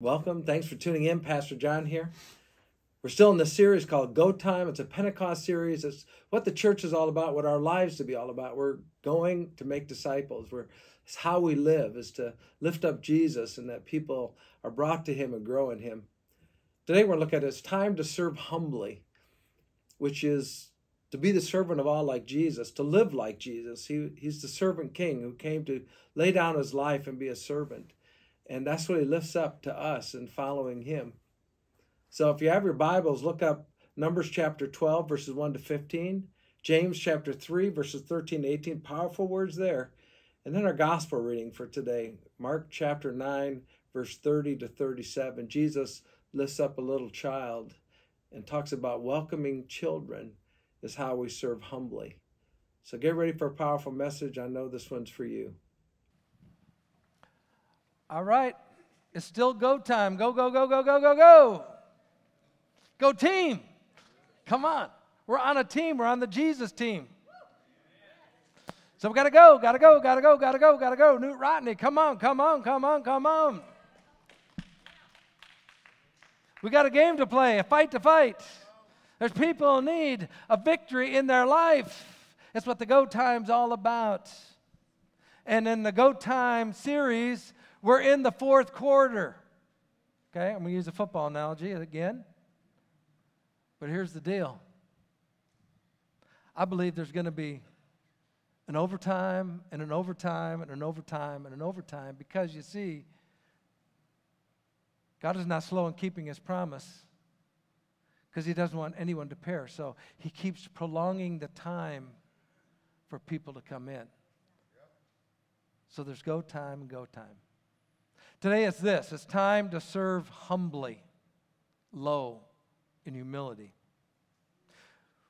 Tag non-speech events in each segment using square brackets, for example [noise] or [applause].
Welcome. Thanks for tuning in. Pastor John here. We're still in the series called Go Time. It's a Pentecost series. It's what the church is all about, what our lives to be all about. We're going to make disciples. We're it's how we live is to lift up Jesus and that people are brought to him and grow in him. Today we're looking at it's time to serve humbly, which is to be the servant of all like Jesus, to live like Jesus. He, he's the servant king who came to lay down his life and be a servant. And that's what he lifts up to us in following him. So if you have your Bibles, look up Numbers chapter 12, verses 1 to 15, James chapter 3, verses 13 to 18. Powerful words there. And then our gospel reading for today, Mark chapter 9, verse 30 to 37. Jesus lifts up a little child and talks about welcoming children is how we serve humbly. So get ready for a powerful message. I know this one's for you. All right. It's still go time. Go, go, go, go, go, go, go. Go team. Come on. We're on a team. We're on the Jesus team. So we got to go, got to go, got to go, got to go, got to go. Knute Rockne, come on, come on, come on, come on. We got a game to play, a fight to fight. There's people who need a victory in their life. It's what the Go Time's all about. And in the Go Time series, we're in the fourth quarter. Okay, I'm going to use a football analogy again. But here's the deal I believe there's going to be an overtime and an overtime and an overtime and an overtime because you see, God is not slow in keeping his promise because he doesn't want anyone to perish. So he keeps prolonging the time for people to come in. So there's go time and go time. Today it's this it's time to serve humbly, low, in humility.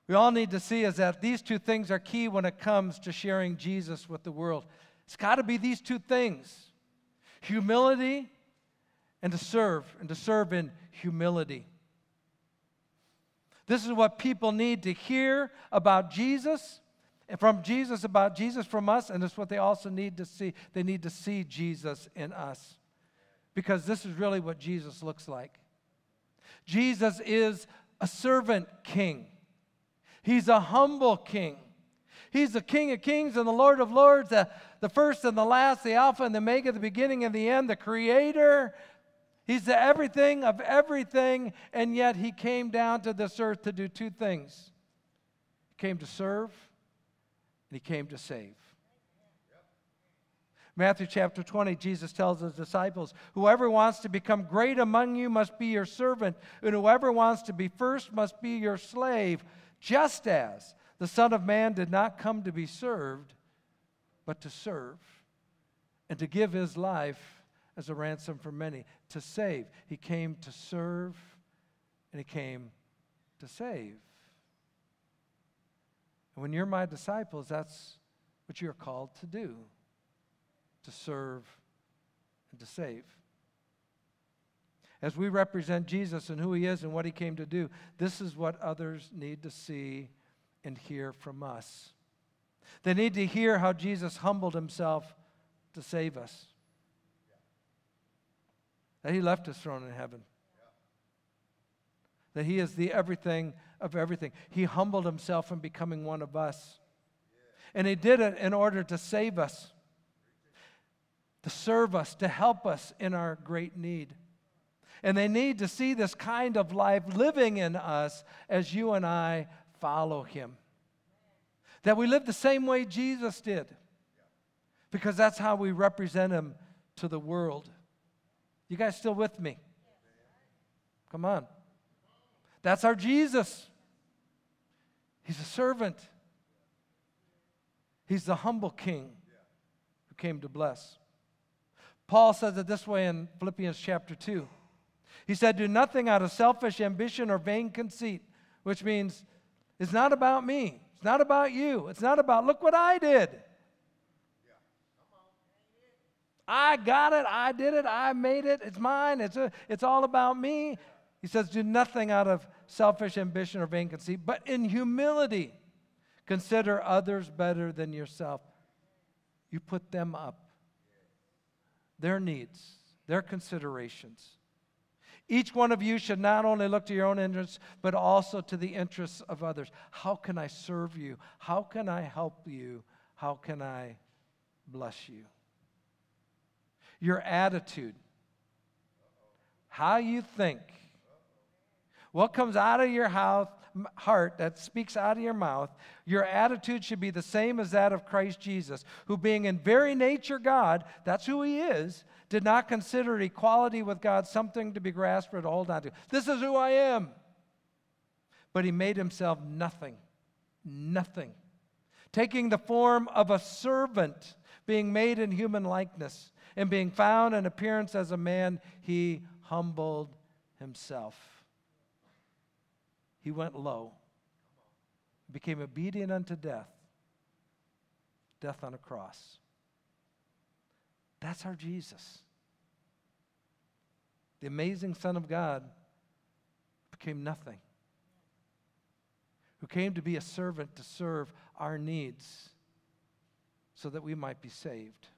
We all need to see is that these two things are key when it comes to sharing Jesus with the world. It's got to be these two things humility and to serve, and to serve in humility. This is what people need to hear about Jesus, and from Jesus about Jesus from us, and it's what they also need to see. They need to see Jesus in us. Because this is really what Jesus looks like. Jesus is a servant king. He's a humble king. He's the King of kings and the Lord of lords, the, the first and the last, the Alpha and the Omega, the beginning and the end, the Creator. He's the everything of everything, and yet He came down to this earth to do two things He came to serve, and He came to save. Matthew chapter 20, Jesus tells his disciples, Whoever wants to become great among you must be your servant, and whoever wants to be first must be your slave just as the Son of Man did not come to be served, but to serve, and to give his life as a ransom for many, to save. He came to serve, and he came to save. And when you're my disciples, that's what you're called to do to serve and to save as we represent Jesus and who he is and what he came to do, this is what others need to see and hear from us. They need to hear how Jesus humbled himself to save us, that he left his throne in heaven, that he is the everything of everything. He humbled himself in becoming one of us. And he did it in order to save us, to serve us, to help us in our great need. And they need to see this kind of life living in us as you and I follow him. That we live the same way Jesus did, because that's how we represent him to the world. You guys still with me? Come on. That's our Jesus. He's a servant. He's the humble king who came to bless. Paul says it this way in Philippians chapter 2. He said, Do nothing out of selfish ambition or vain conceit, which means it's not about me. It's not about you. It's not about, look what I did. I got it. I did it. I made it. It's mine. It's, a, it's all about me. He says, Do nothing out of selfish ambition or vain conceit, but in humility, consider others better than yourself. You put them up, their needs, their considerations Each one of you should not only look to your own interests, but also to the interests of others. How can I serve you? How can I help you? How can I bless you? Your attitude, how you think, what comes out of your house, heart that speaks out of your mouth, your attitude should be the same as that of Christ Jesus, who, being in very nature God, that's who he is, did not consider equality with God something to be grasped or to hold on to. This is who I am. But he made himself nothing, nothing. Taking the form of a servant, being made in human likeness, and being found in appearance as a man, he humbled himself. He went low, became obedient unto death, death on a cross. That's our Jesus. The amazing Son of God became nothing, who came to be a servant to serve our needs so that we might be saved.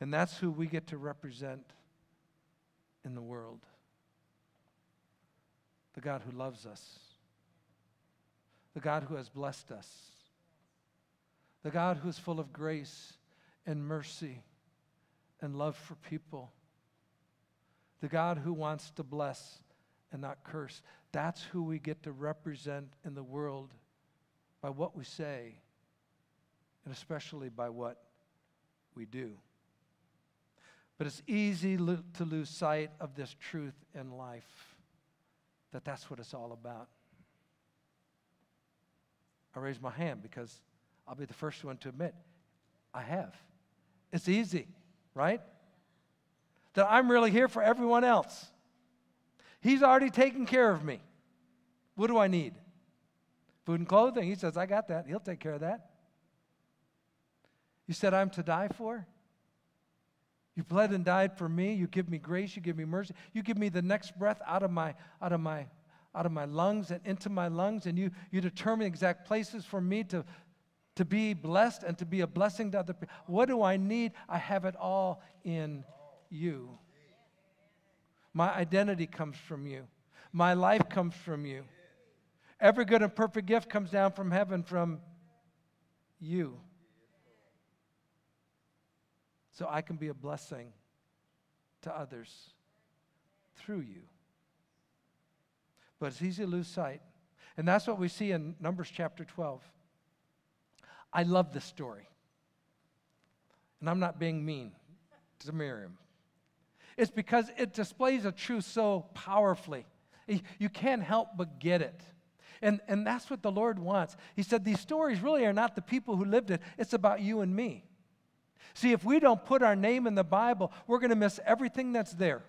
And that's who we get to represent in the world the God who loves us, the God who has blessed us, the God who is full of grace and mercy and love for people. The God who wants to bless and not curse. That's who we get to represent in the world by what we say, and especially by what we do. But it's easy lo- to lose sight of this truth in life that that's what it's all about. I raise my hand because I'll be the first one to admit I have. It's easy, right? That I'm really here for everyone else. He's already taken care of me. What do I need? Food and clothing. He says, I got that. He'll take care of that. You said, I'm to die for? You bled and died for me. You give me grace. You give me mercy. You give me the next breath out of my, out of my, out of my lungs and into my lungs. And you, you determine exact places for me to, to be blessed and to be a blessing to other people. What do I need? I have it all in you. My identity comes from you. My life comes from you. Every good and perfect gift comes down from heaven from you. So I can be a blessing to others through you. But it's easy to lose sight. And that's what we see in Numbers chapter 12. I love this story. And I'm not being mean to Miriam. It's because it displays a truth so powerfully. You can't help but get it. And, and that's what the Lord wants. He said, These stories really are not the people who lived it, it's about you and me. See, if we don't put our name in the Bible, we're going to miss everything that's there.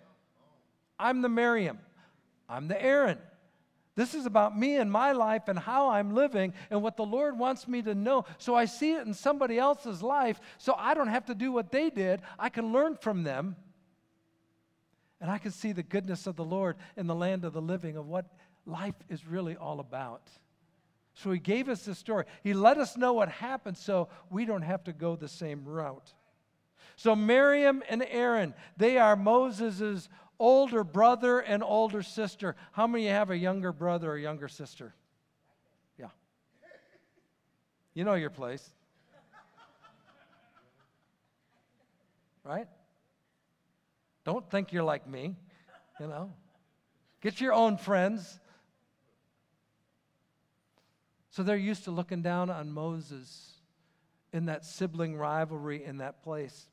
I'm the Miriam, I'm the Aaron, this is about me and my life and how I'm living and what the Lord wants me to know. So I see it in somebody else's life so I don't have to do what they did. I can learn from them. And I can see the goodness of the Lord in the land of the living, of what life is really all about. So he gave us this story. He let us know what happened so we don't have to go the same route. So Miriam and Aaron, they are Moses' older brother and older sister. How many you have a younger brother or younger sister? Yeah. You know your place. Right? Don't think you're like me, you know. Get your own friends. So they're used to looking down on Moses in that sibling rivalry in that place.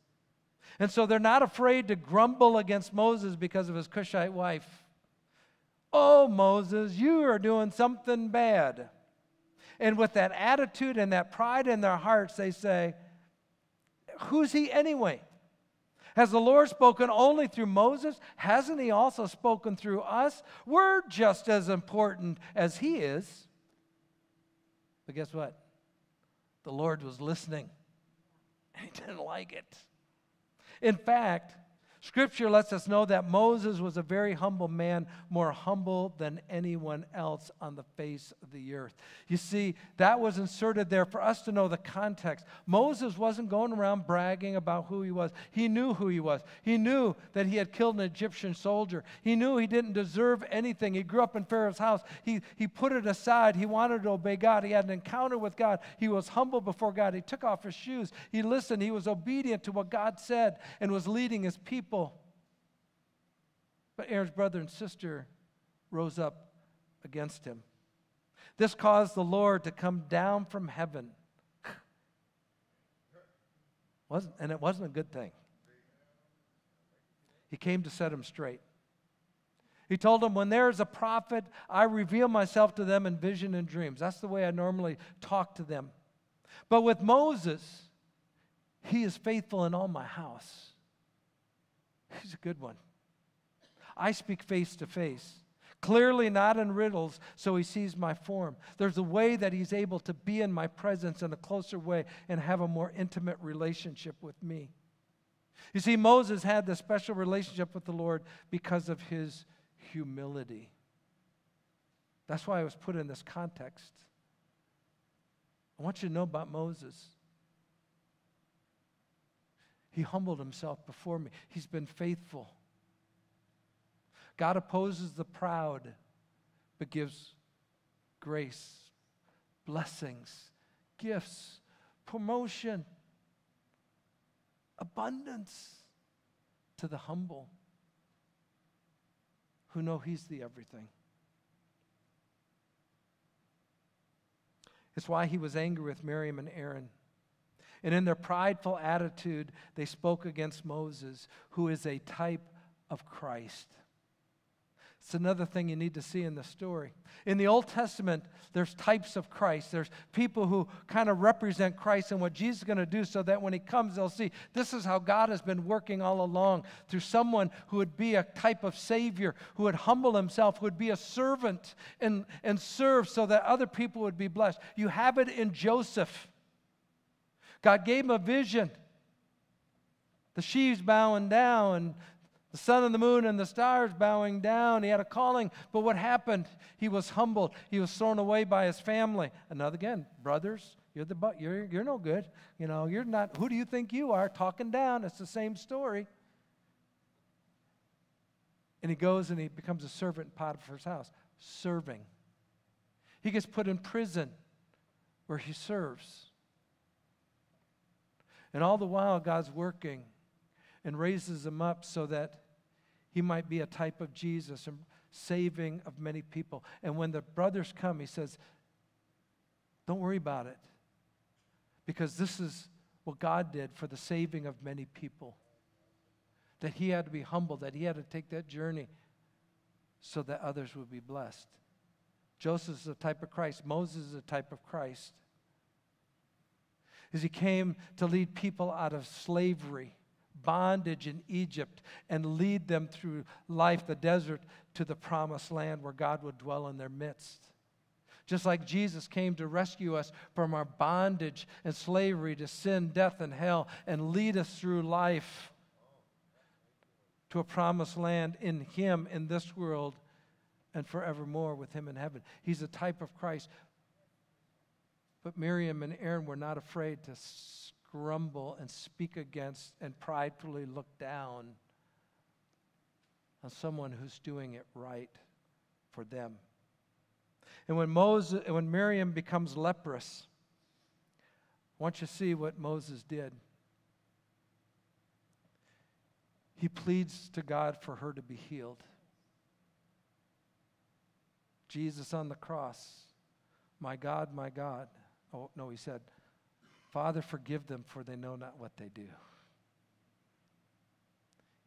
And so they're not afraid to grumble against Moses because of his Cushite wife. Oh, Moses, you are doing something bad. And with that attitude and that pride in their hearts, they say, Who's he anyway? Has the Lord spoken only through Moses? Hasn't he also spoken through us? We're just as important as he is. But guess what? The Lord was listening, [laughs] he didn't like it. In fact, Scripture lets us know that Moses was a very humble man, more humble than anyone else on the face of the earth. You see, that was inserted there for us to know the context. Moses wasn't going around bragging about who he was. He knew who he was. He knew that he had killed an Egyptian soldier. He knew he didn't deserve anything. He grew up in Pharaoh's house. He, he put it aside. He wanted to obey God. He had an encounter with God. He was humble before God. He took off his shoes. He listened. He was obedient to what God said and was leading his people people. But Aaron's brother and sister rose up against him. This caused the Lord to come down from heaven. wasn't, and it wasn't a good thing. He came to set him straight. He told them, When there is a prophet, I reveal myself to them in vision and dreams. That's the way I normally talk to them. But with Moses, he is faithful in all my house. He's a good one. I speak face to face, clearly not in riddles, so he sees my form. There's a way that he's able to be in my presence in a closer way and have a more intimate relationship with me. You see, Moses had this special relationship with the Lord because of his humility. That's why I was put in this context. I want you to know about Moses. He humbled himself before me. He's been faithful. God opposes the proud, but gives grace, blessings, gifts, promotion, abundance to the humble who know He's the everything. It's why he was angry with Miriam and Aaron. And in their prideful attitude, they spoke against Moses, who is a type of Christ. It's another thing you need to see in the story. In the Old Testament, there's types of Christ. There's people who kind of represent Christ and what Jesus is going to do so that when he comes, they'll see this is how God has been working all along through someone who would be a type of Savior, who would humble himself, who would be a servant and, and serve so that other people would be blessed. You have it in Joseph. God gave him a vision. The sheaves bowing down, and the sun and the moon and the stars bowing down. He had a calling, but what happened? He was humbled. He was thrown away by his family. Another again, brothers, you're the but you're you're no good. You know, you're not. Who do you think you are? Talking down. It's the same story. And he goes and he becomes a servant in Potiphar's house, serving. He gets put in prison where he serves. And all the while, God's working and raises him up so that he might be a type of Jesus and saving of many people. And when the brothers come, he says, Don't worry about it, because this is what God did for the saving of many people. That he had to be humble, that he had to take that journey so that others would be blessed. Joseph is a type of Christ, Moses is a type of Christ is he came to lead people out of slavery, bondage in Egypt, and lead them through life, the desert, to the promised land where God would dwell in their midst. Just like Jesus came to rescue us from our bondage and slavery to sin, death, and hell, and lead us through life to a promised land in Him in this world and forevermore with Him in heaven. He's a type of Christ. But Miriam and Aaron were not afraid to grumble and speak against and pridefully look down on someone who's doing it right for them. And when Moses when Miriam becomes leprous, I want you to see what Moses did. He pleads to God for her to be healed. Jesus on the cross, my God, my God. Oh, no, he said, Father, forgive them, for they know not what they do.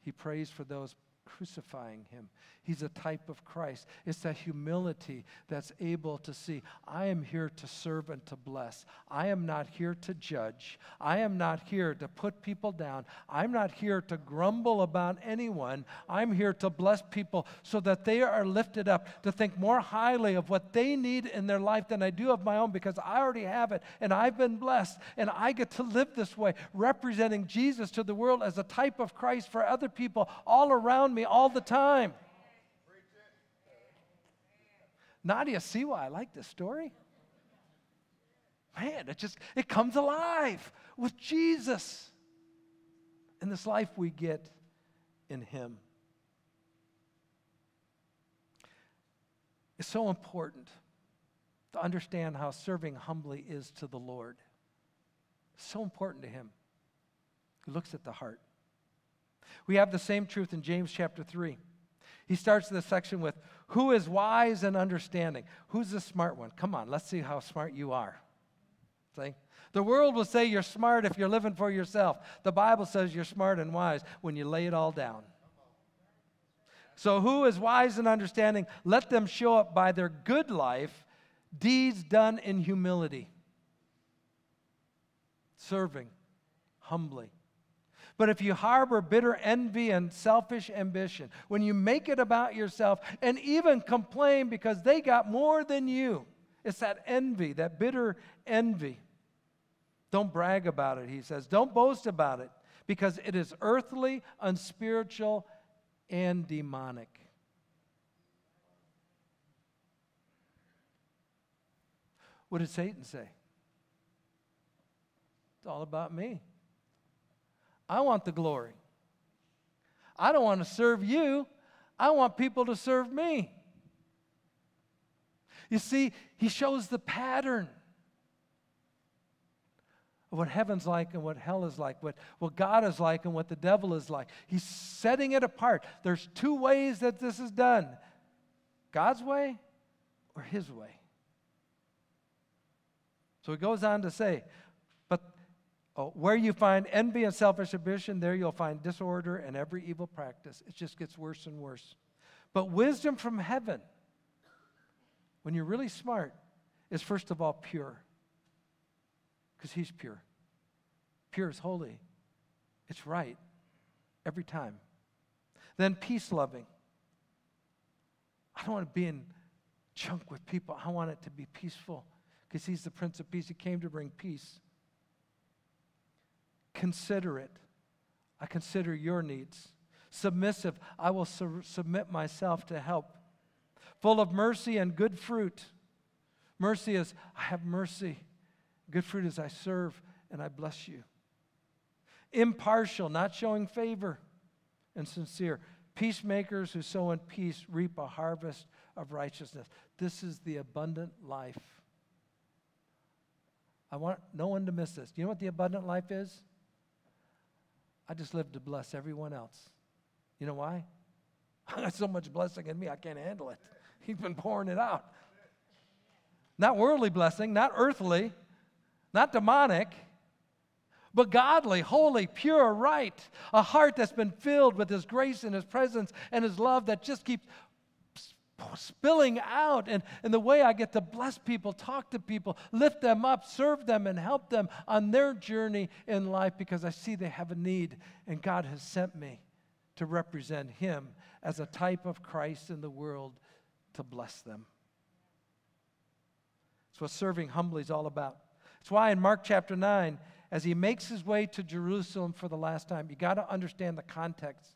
He prays for those crucifying him. He's a type of Christ. It's that humility that's able to see, I am here to serve and to bless. I am not here to judge. I am not here to put people down. I'm not here to grumble about anyone. I'm here to bless people so that they are lifted up, to think more highly of what they need in their life than I do of my own because I already have it and I've been blessed and I get to live this way, representing Jesus to the world as a type of Christ for other people all around me all the time. Nadia, see why I like this story? Man, it just it comes alive with Jesus and this life we get in him. It's so important to understand how serving humbly is to the Lord. So important to him. He looks at the heart. We have the same truth in James chapter 3. He starts this section with, Who is wise and understanding? Who's the smart one? Come on, let's see how smart you are. See? The world will say you're smart if you're living for yourself. The Bible says you're smart and wise when you lay it all down. So, who is wise and understanding? Let them show up by their good life, deeds done in humility, serving humbly. But if you harbor bitter envy and selfish ambition, when you make it about yourself and even complain because they got more than you, it's that envy, that bitter envy. Don't brag about it, he says. Don't boast about it because it is earthly, unspiritual, and demonic. What did Satan say? It's all about me. I want the glory. I don't want to serve you. I want people to serve me. You see, he shows the pattern of what heaven's like and what hell is like, what, what God is like and what the devil is like. He's setting it apart. There's two ways that this is done God's way or his way. So he goes on to say, Oh, where you find envy and selfish ambition, there you'll find disorder and every evil practice. It just gets worse and worse. But wisdom from heaven, when you're really smart, is first of all pure. Because He's pure. Pure is holy. It's right every time. Then peace loving. I don't want to be in chunk with people. I want it to be peaceful because He's the Prince of Peace. He came to bring peace considerate. I consider your needs. Submissive, I will su- submit myself to help. Full of mercy and good fruit. Mercy is, I have mercy. Good fruit is, I serve and I bless you. Impartial, not showing favor, and sincere. Peacemakers who sow in peace reap a harvest of righteousness. This is the abundant life. I want no one to miss this. Do you know what the abundant life is? I just live to bless everyone else. You know why? [laughs] I got so much blessing in me, I can't handle it. [laughs] He's been pouring it out. Not worldly blessing, not earthly, not demonic, but godly, holy, pure, right. A heart that's been filled with His grace and His presence and His love that just keeps spilling out and, and the way I get to bless people, talk to people, lift them up, serve them, and help them on their journey in life because I see they have a need and God has sent me to represent Him as a type of Christ in the world to bless them. It's what serving humbly is all about. It's why in Mark chapter 9, as he makes his way to Jerusalem for the last time, you got to understand the context.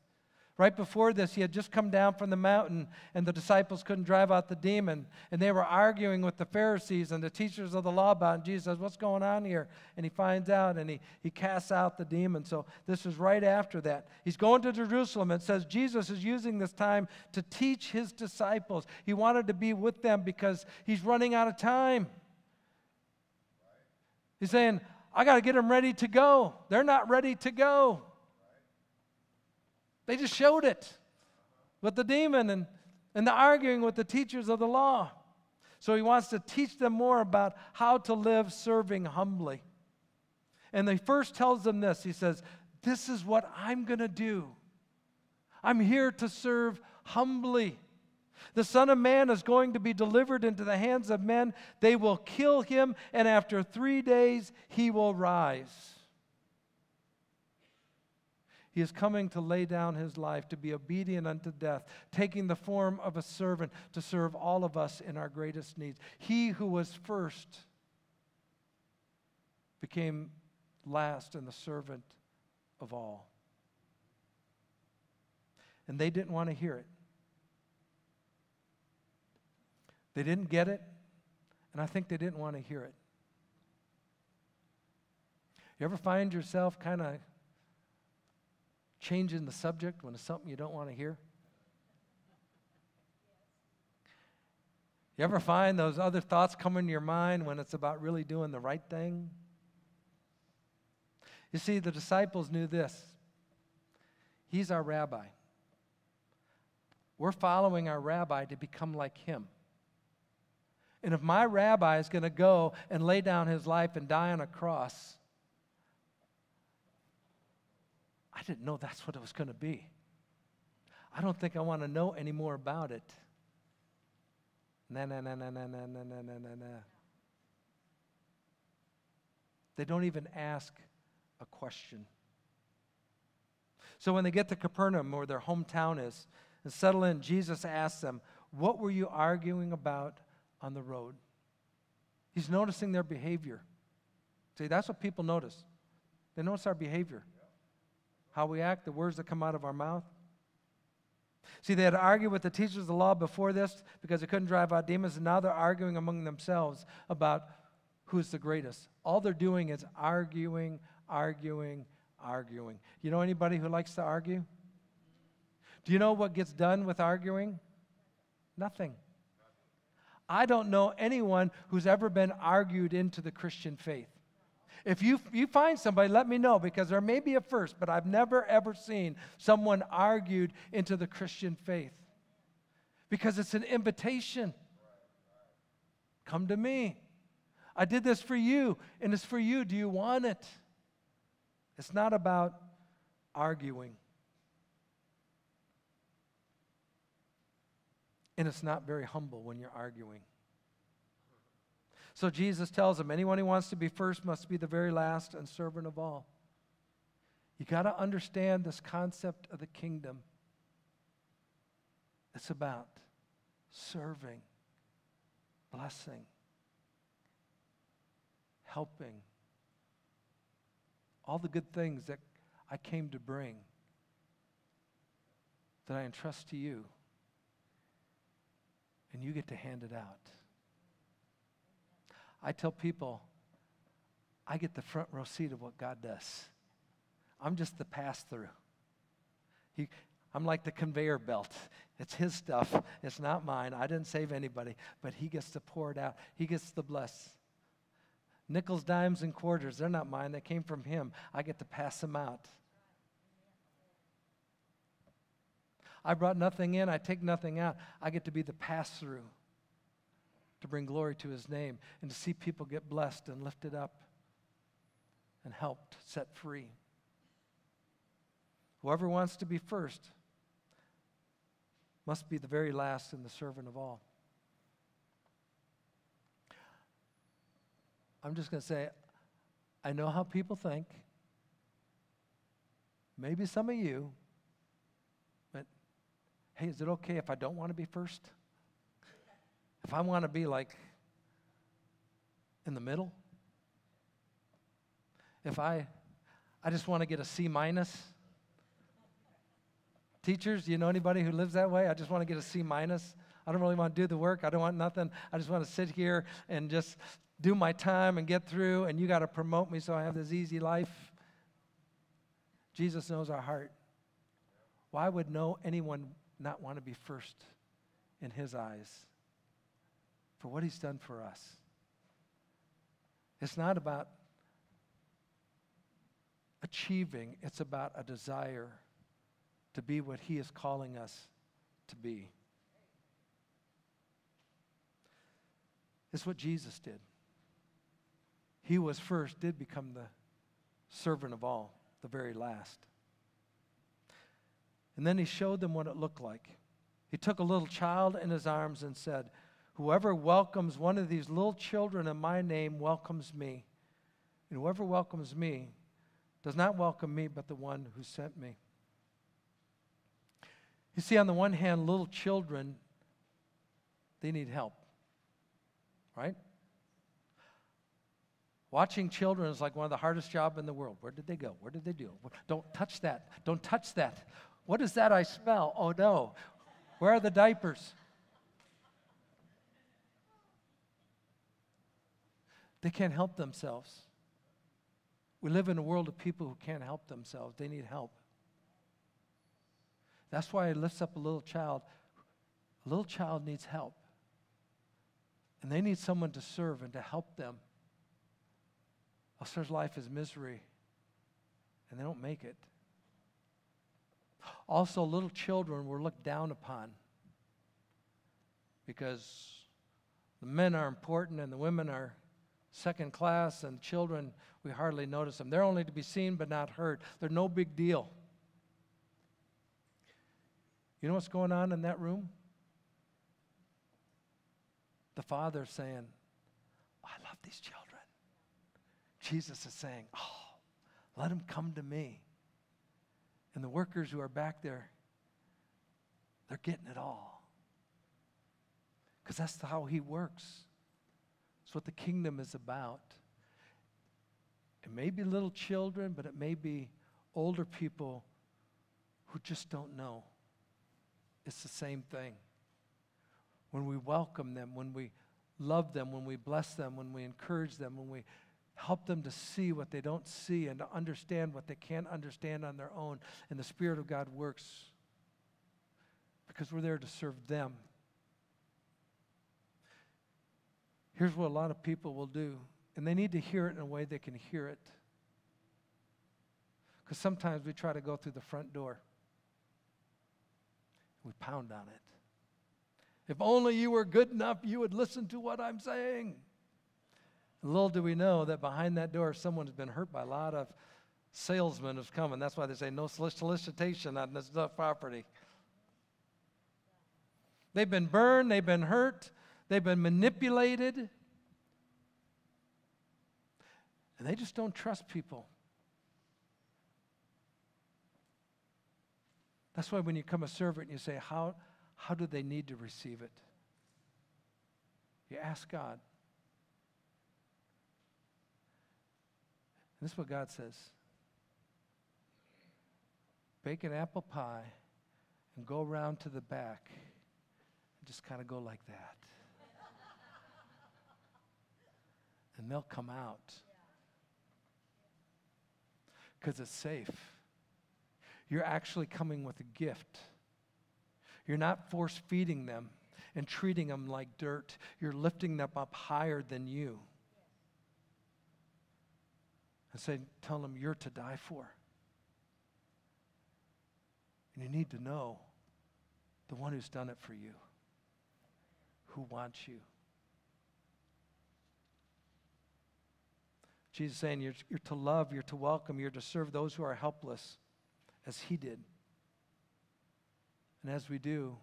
Right before this, he had just come down from the mountain, and the disciples couldn't drive out the demon. And they were arguing with the Pharisees and the teachers of the law about. Jesus What's going on here? And he finds out and he, he casts out the demon. So this is right after that. He's going to Jerusalem. It says Jesus is using this time to teach his disciples. He wanted to be with them because he's running out of time. He's saying, I got to get them ready to go. They're not ready to go. They just showed it with the demon and, and the arguing with the teachers of the law. So he wants to teach them more about how to live serving humbly. And he first tells them this He says, This is what I'm going to do. I'm here to serve humbly. The Son of Man is going to be delivered into the hands of men. They will kill him, and after three days he will rise. He is coming to lay down his life, to be obedient unto death, taking the form of a servant to serve all of us in our greatest needs. He who was first became last and the servant of all. And they didn't want to hear it. They didn't get it, and I think they didn't want to hear it. You ever find yourself kind of changing the subject when it's something you don't want to hear? You ever find those other thoughts come into your mind when it's about really doing the right thing? You see, the disciples knew this He's our rabbi. We're following our rabbi to become like him. And if my rabbi is going to go and lay down his life and die on a cross, I didn't know that's what it was going to be. I don't think I want to know any more about it. Na na na na na na na na na na na. They don't even ask a question. So when they get to Capernaum, where their hometown is, and settle in, Jesus asks them, What were you arguing about on the road? He's noticing their behavior. See, that's what people notice. They notice our behavior how we act, the words that come out of our mouth. See, they had argued with the teachers of the law before this because they couldn't drive out demons, and now they're arguing among themselves about who's the greatest. All they're doing is arguing, arguing, arguing. You know anybody who likes to argue? Do you know what gets done with arguing? Nothing. I don't know anyone who's ever been argued into the Christian faith. If you, you find somebody, let me know because there may be a first, but I've never ever seen someone argued into the Christian faith because it's an invitation. Come to me. I did this for you, and it's for you. Do you want it? It's not about arguing. And it's not very humble when you're arguing. So Jesus tells them anyone who wants to be first must be the very last and servant of all. You got to understand this concept of the kingdom. It's about serving, blessing, helping, all the good things that I came to bring that I entrust to you, and you get to hand it out. I tell people, I get the front row seat of what God does. I'm just the pass through. He, I'm like the conveyor belt. It's his stuff. It's not mine. I didn't save anybody, but he gets to pour it out. He gets to bless. Nickels, dimes, and quarters, they're not mine. They came from him. I get to pass them out. I brought nothing in. I take nothing out. I get to be the pass through to bring glory to his name and to see people get blessed and lifted up and helped, set free. Whoever wants to be first must be the very last and the servant of all. I'm just going to say, I know how people think. Maybe some of you, but hey, is it okay if I don't want to be first? If I want to be like in the middle, if I, I just want to get a C minus. Teachers, do you know anybody who lives that way? I just want to get a C minus. I don't really want to do the work. I don't want nothing. I just want to sit here and just do my time and get through, and you got to promote me so I have this easy life. Jesus knows our heart. Why would no anyone not want to be first in his eyes? For what he's done for us. It's not about achieving, it's about a desire to be what he is calling us to be. It's what Jesus did. He was first, did become the servant of all, the very last. And then he showed them what it looked like. He took a little child in his arms and said, Whoever welcomes one of these little children in my name welcomes me. And whoever welcomes me does not welcome me, but the one who sent me. You see, on the one hand, little children, they need help, right? Watching children is like one of the hardest jobs in the world. Where did they go? Where did they do? Don't touch that. Don't touch that. What is that I smell? Oh no. Where are the diapers? They can't help themselves. We live in a world of people who can't help themselves. They need help. That's why he lifts up a little child. A little child needs help. And they need someone to serve and to help them. Else their life is misery. And they don't make it. Also, little children were looked down upon because the men are important and the women are second class, and children, we hardly notice them. They're only to be seen but not heard. They're no big deal. You know what's going on in that room? The Father saying, oh, I love these children. Jesus is saying, Oh, let them come to me. And the workers who are back there, they're getting it all. Because that's how He works. It's what the kingdom is about. It may be little children, but it may be older people who just don't know. It's the same thing. When we welcome them, when we love them, when we bless them, when we encourage them, when we help them to see what they don't see and to understand what they can't understand on their own, and the Spirit of God works because we're there to serve them Here's what a lot of people will do, and they need to hear it in a way they can hear it. Because sometimes we try to go through the front door, we pound on it. If only you were good enough, you would listen to what I'm saying. little do we know that behind that door, someone has been hurt by a lot of salesmen who's coming. That's why they say no solicitation on this property. They've been burned, they've been hurt, They've been manipulated. And they just don't trust people. That's why when you come a servant and you say, how, how do they need to receive it? You ask God. And this is what God says bake an apple pie and go around to the back and just kind of go like that. And they'll come out because it's safe. You're actually coming with a gift. You're not force feeding them and treating them like dirt. You're lifting them up higher than you. And say, tell them you're to die for. And you need to know the one who's done it for you, who wants you. Jesus saying you're, you're to love, you're to welcome, you're to serve those who are helpless as he did. And as we do,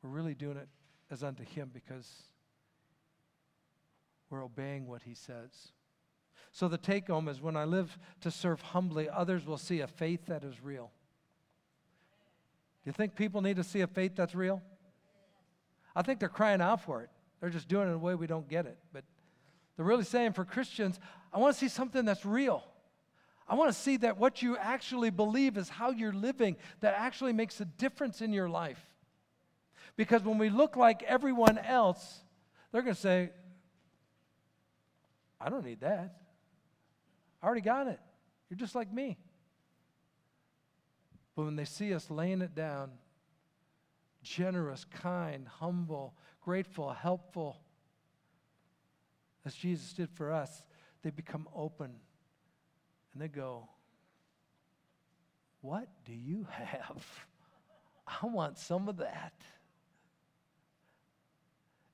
we're really doing it as unto him because we're obeying what he says. So the take home is when I live to serve humbly, others will see a faith that is real. Do you think people need to see a faith that's real? I think they're crying out for it. They're just doing it in a way we don't get it. But they're really saying for Christians, I want to see something that's real. I want to see that what you actually believe is how you're living that actually makes a difference in your life. Because when we look like everyone else, they're going to say, I don't need that. I already got it. You're just like me. But when they see us laying it down, generous, kind, humble, grateful, helpful, as Jesus did for us, they become open and they go, What do you have? I want some of that.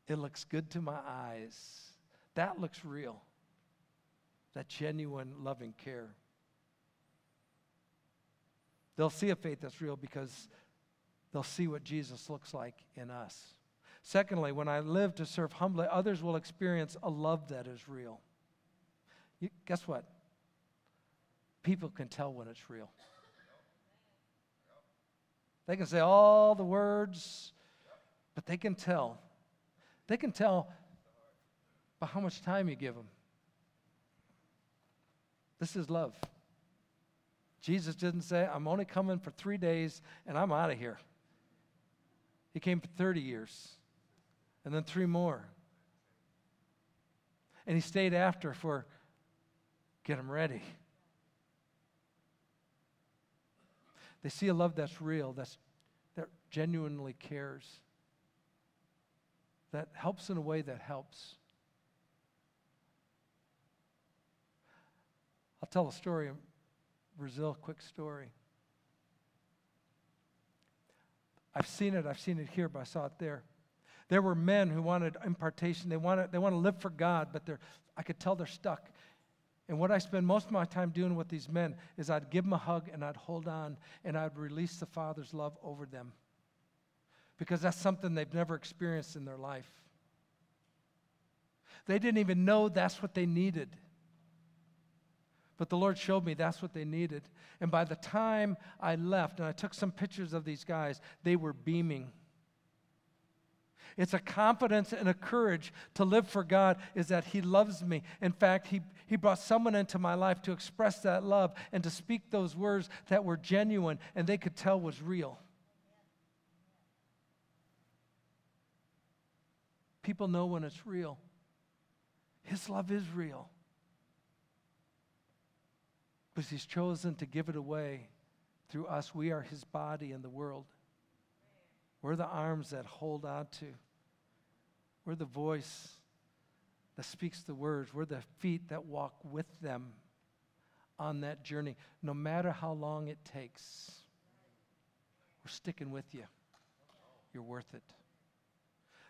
It looks good to my eyes. That looks real. That genuine loving care. They'll see a faith that's real because they'll see what Jesus looks like in us. Secondly, when I live to serve humbly, others will experience a love that is real. You, guess what? People can tell when it's real. They can say all the words, but they can tell. They can tell by how much time you give them. This is love. Jesus didn't say, I'm only coming for three days and I'm out of here. He came for 30 years and then three more. And he stayed after for get them ready. They see a love that's real, that's, that genuinely cares, that helps in a way that helps. I'll tell a story Brazil, quick story. I've seen it, I've seen it here, but I saw it there. There were men who wanted impartation. They, wanted, they want to live for God, but they're, I could tell they're stuck. And what I spend most of my time doing with these men is I'd give them a hug and I'd hold on and I'd release the Father's love over them. Because that's something they've never experienced in their life. They didn't even know that's what they needed. But the Lord showed me that's what they needed. And by the time I left and I took some pictures of these guys, they were beaming. It's a confidence and a courage to live for God is that He loves me. In fact, He, he brought someone into my life to express that love and to speak those words that were genuine and they could tell was real. People know when it's real. His love is real. Because He's chosen to give it away through us. We are His body in the world. We're the arms that hold on to. We're the voice that speaks the words. We're the feet that walk with them on that journey, no matter how long it takes. We're sticking with you. You're worth it.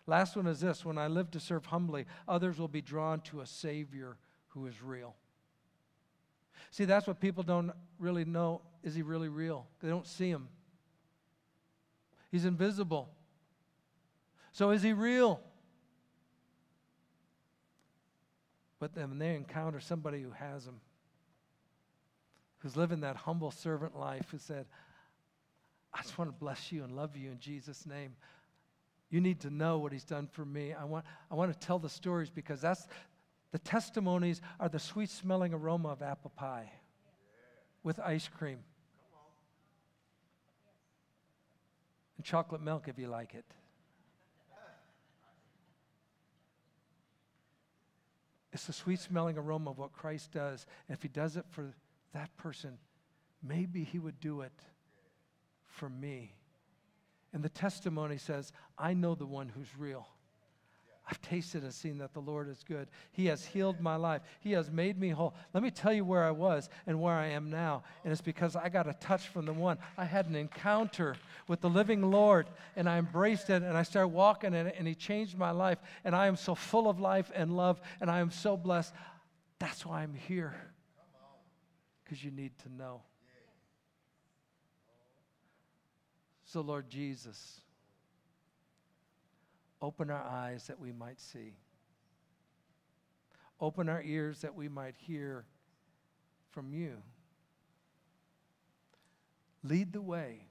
Last one is this when I live to serve humbly, others will be drawn to a Savior who is real. See, that's what people don't really know. Is he really real? They don't see him. He's invisible. So is he real? But then they encounter somebody who has him, who's living that humble servant life, who said, I just want to bless you and love you in Jesus' name. You need to know what he's done for me. I want, I want to tell the stories because that's the testimonies are the sweet smelling aroma of apple pie with ice cream. And chocolate milk if you like it. It's the sweet smelling aroma of what Christ does. And if he does it for that person, maybe he would do it for me. And the testimony says, I know the one who's real. I've tasted and seen that the Lord is good. He has healed my life. He has made me whole. Let me tell you where I was and where I am now. And it's because I got a touch from the one. I had an encounter with the living Lord and I embraced it and I started walking in it and He changed my life. And I am so full of life and love and I am so blessed. That's why I'm here. Because you need to know. So, Lord Jesus. Open our eyes that we might see. Open our ears that we might hear from you. Lead the way,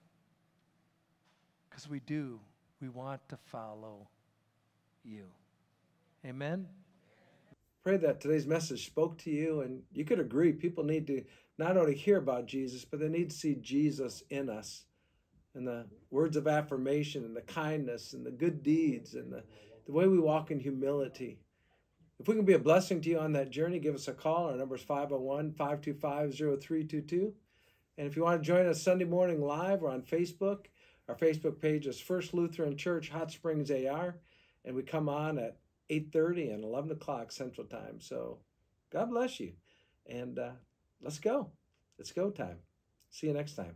because we do. We want to follow you. Amen. Pray that today's message spoke to you, and you could agree. People need to not only hear about Jesus, but they need to see Jesus in us and the words of affirmation and the kindness and the good deeds and the, the way we walk in humility. If we can be a blessing to you on that journey, give us a call. Our number is 501 525 0322. And if you want to join us Sunday morning live, we're on Facebook. Our Facebook page is First Lutheran Church Hot Springs AR, and we come on at 8.30 and 11 o'clock Central Time. So God bless you. And uh, let's go. Let's go time. See you next time.